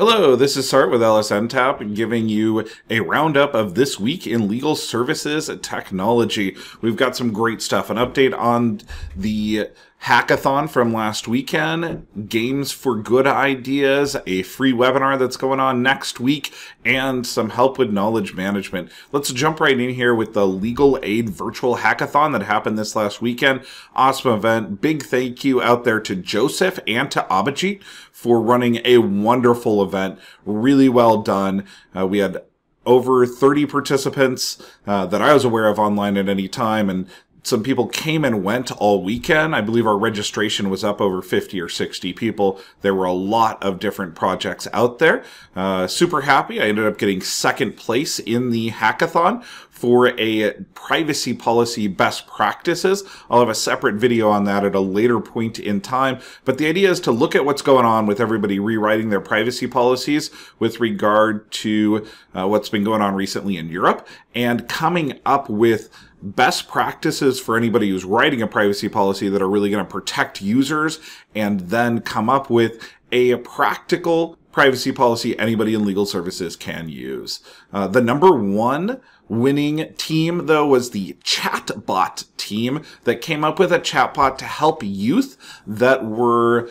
Hello, this is Sart with LSN Tap, giving you a roundup of this week in legal services technology. We've got some great stuff, an update on the hackathon from last weekend, games for good ideas, a free webinar that's going on next week, and some help with knowledge management. Let's jump right in here with the legal aid virtual hackathon that happened this last weekend. Awesome event. Big thank you out there to Joseph and to Abhijit for running a wonderful event. Really well done. Uh, we had over 30 participants uh, that I was aware of online at any time, and some people came and went all weekend. I believe our registration was up over 50 or 60 people. There were a lot of different projects out there. Uh, super happy. I ended up getting second place in the hackathon for a privacy policy best practices. I'll have a separate video on that at a later point in time. But the idea is to look at what's going on with everybody rewriting their privacy policies with regard to uh, what's been going on recently in Europe and coming up with best practices for anybody who's writing a privacy policy that are really going to protect users and then come up with a practical privacy policy anybody in legal services can use. Uh, the number one winning team, though, was the chatbot team that came up with a chatbot to help youth that were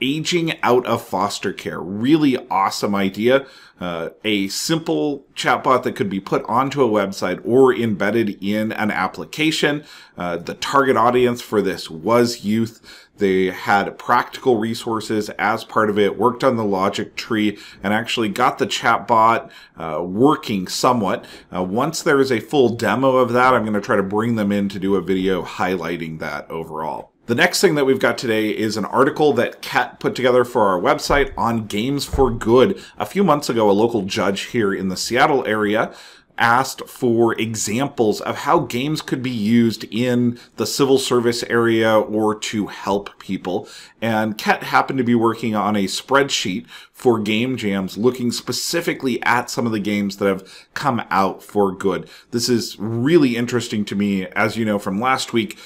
aging out of foster care. Really awesome idea. Uh, a simple chatbot that could be put onto a website or embedded in an application. Uh, the target audience for this was youth. They had practical resources as part of it, worked on the logic tree, and actually got the chatbot uh, working somewhat. Uh, once there is a full demo of that, I'm going to try to bring them in to do a video highlighting that overall. The next thing that we've got today is an article that Kat put together for our website on Games for Good. A few months ago, a local judge here in the Seattle area asked for examples of how games could be used in the civil service area or to help people. And Kat happened to be working on a spreadsheet for game jams looking specifically at some of the games that have come out for good. This is really interesting to me. As you know from last week,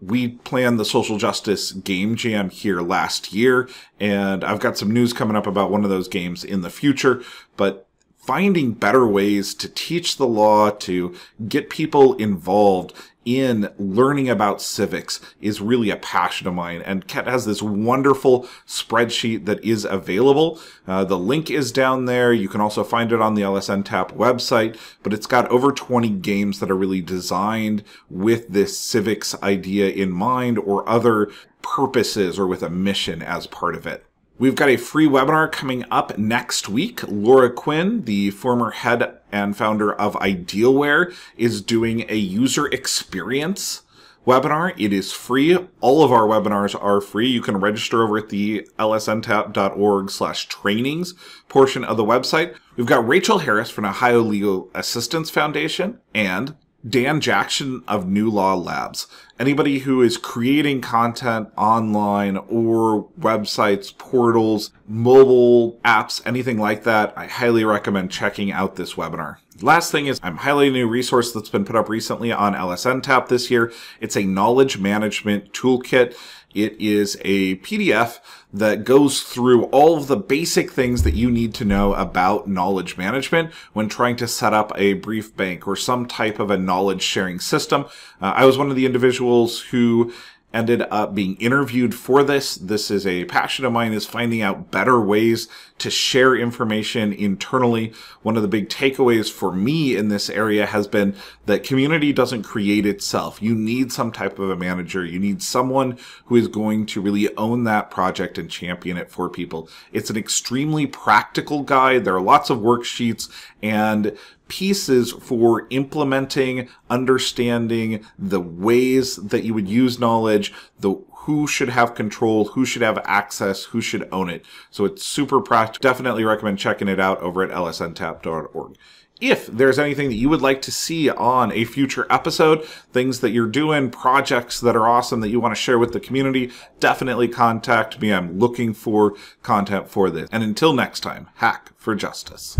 we planned the social justice game jam here last year, and I've got some news coming up about one of those games in the future. But finding better ways to teach the law, to get people involved in learning about civics is really a passion of mine. And Kat has this wonderful spreadsheet that is available. Uh, the link is down there. You can also find it on the LSN Tap website, but it's got over 20 games that are really designed with this civics idea in mind or other purposes or with a mission as part of it. We've got a free webinar coming up next week. Laura Quinn, the former head and founder of Idealware, is doing a user experience webinar. It is free. All of our webinars are free. You can register over at the lsntap.org slash trainings portion of the website. We've got Rachel Harris from Ohio Legal Assistance Foundation and Dan Jackson of New Law Labs. Anybody who is creating content online or websites, portals, mobile apps, anything like that, I highly recommend checking out this webinar. Last thing is I'm highlighting a new resource that's been put up recently on LSNTAP this year. It's a knowledge management toolkit. It is a PDF that goes through all of the basic things that you need to know about knowledge management when trying to set up a brief bank or some type of a knowledge sharing system. Uh, I was one of the individuals who ended up being interviewed for this. This is a passion of mine is finding out better ways to share information internally. One of the big takeaways for me in this area has been that community doesn't create itself. You need some type of a manager. You need someone who is going to really own that project and champion it for people. It's an extremely practical guide. There are lots of worksheets and pieces for implementing, understanding the ways that you would use knowledge, the who should have control, who should have access, who should own it. So it's super practical. Definitely recommend checking it out over at lsntap.org. If there's anything that you would like to see on a future episode, things that you're doing, projects that are awesome that you want to share with the community, definitely contact me. I'm looking for content for this. And until next time, hack for justice.